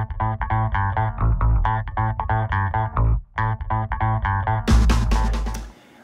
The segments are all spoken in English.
All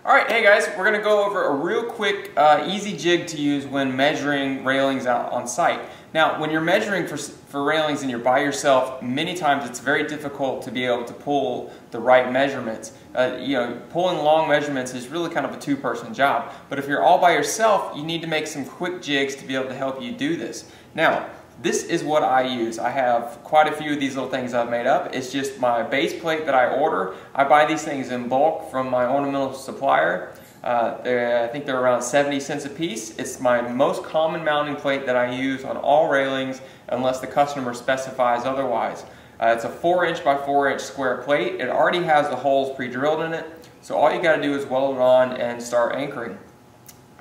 right, hey guys, we're gonna go over a real quick, uh, easy jig to use when measuring railings out on site. Now, when you're measuring for, for railings and you're by yourself, many times it's very difficult to be able to pull the right measurements. Uh, you know, pulling long measurements is really kind of a two-person job. But if you're all by yourself, you need to make some quick jigs to be able to help you do this. Now, this is what I use. I have quite a few of these little things I've made up. It's just my base plate that I order. I buy these things in bulk from my ornamental supplier. Uh, I think they're around 70 cents a piece. It's my most common mounting plate that I use on all railings unless the customer specifies otherwise. Uh, it's a 4 inch by 4 inch square plate. It already has the holes pre-drilled in it. So all you got to do is weld it on and start anchoring.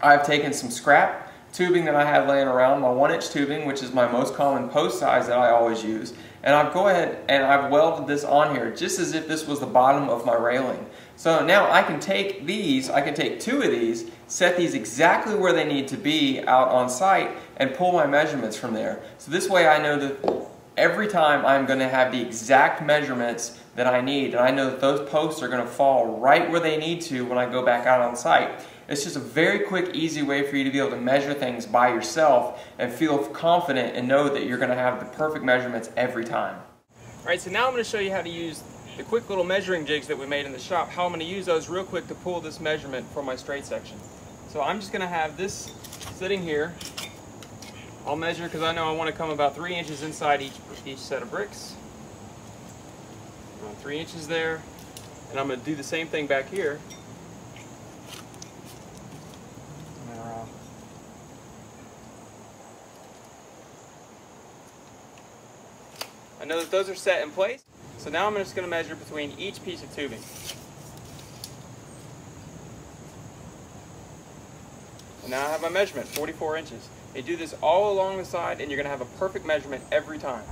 I've taken some scrap tubing that I have laying around, my one inch tubing, which is my most common post size that I always use. And I've go ahead and I've welded this on here just as if this was the bottom of my railing. So now I can take these, I can take two of these, set these exactly where they need to be out on site and pull my measurements from there. So this way I know that every time I'm going to have the exact measurements that I need and I know that those posts are going to fall right where they need to when I go back out on site. It's just a very quick, easy way for you to be able to measure things by yourself and feel confident and know that you're going to have the perfect measurements every time. All right, so now I'm going to show you how to use the quick little measuring jigs that we made in the shop, how I'm going to use those real quick to pull this measurement for my straight section. So I'm just going to have this sitting here. I'll measure because I know I want to come about three inches inside each, each set of bricks. Three inches there. And I'm going to do the same thing back here. I know that those are set in place. So now I'm just going to measure between each piece of tubing. And now I have my measurement, 44 inches. They do this all along the side and you're going to have a perfect measurement every time.